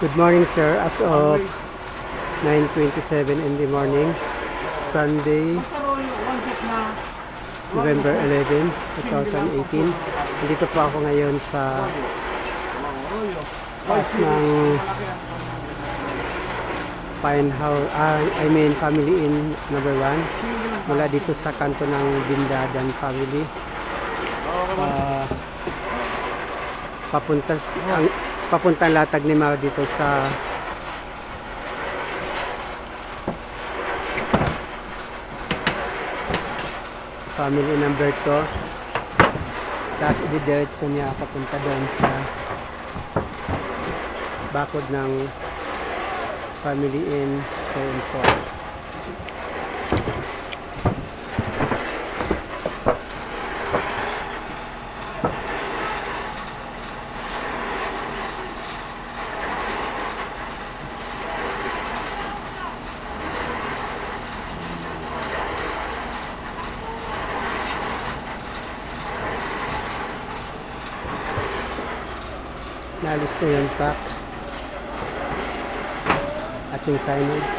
Good morning, sir. As of 9.27 in the morning, Sunday. November 11, 2018. Nandito po ako ngayon sa taas ng Pine House, ah, I mean Family Inn number 1. Mula dito sa kanto ng Bindadan Family. Ah, papunta ang papuntang latag ni Mao dito sa family number 2 tapos ididiretso niya papunta doon sa bakod ng family in so and Nalis na yung truck. At yung signage.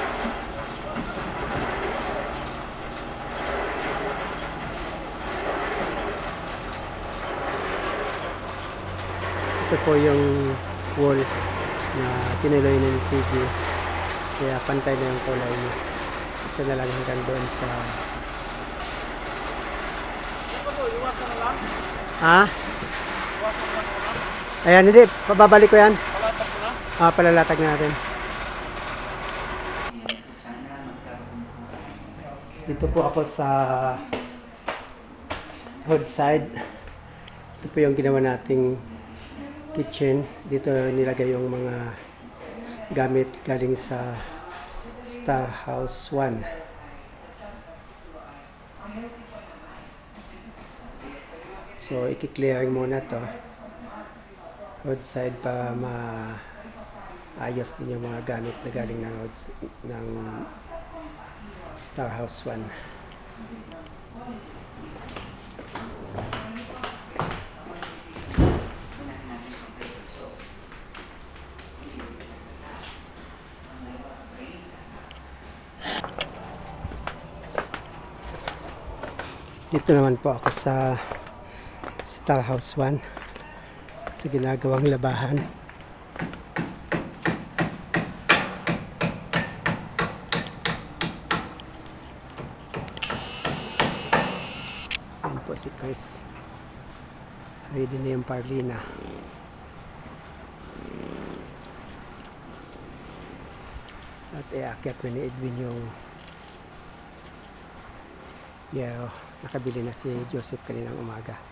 Ito po yung wall na tinuloy na ni CG. Kaya pantay na yung kulay niya. Isa na lang hanggang doon sa... Ha? Ayan, hindi. Pababalik ko yan. Ah, palalatag natin. Dito po ako sa hood side. Ito po yung ginawa nating kitchen. Dito nilagay yung mga gamit galing sa Star House 1. So, i-clearing muna to roadside para maayos din yung mga gamit na galing ng, road, ng Star House 1. Dito naman po ako sa Star House 1 sa ginagawang labahan. Yan po si Chris. Ready na yung Parlina. At iakyat na ni Edwin yung yeah, nakabili na si Joseph kaninang umaga.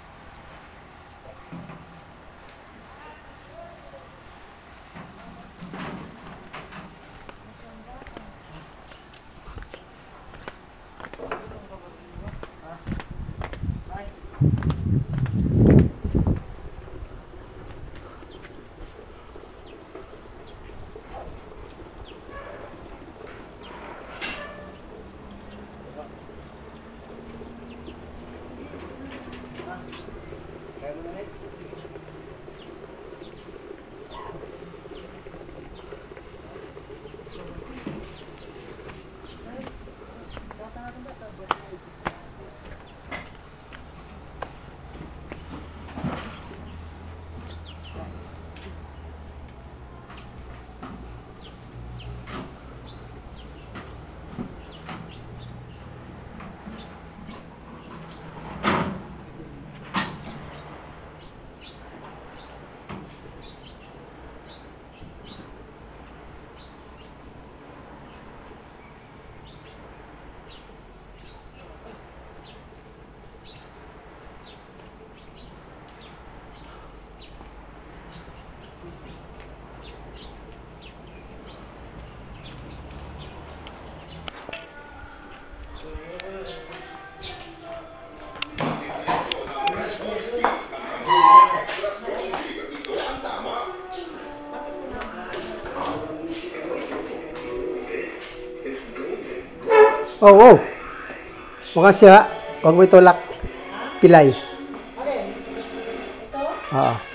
Oh, oh. Mukhang siya. Huwag mo itulak. Pilay. Oo.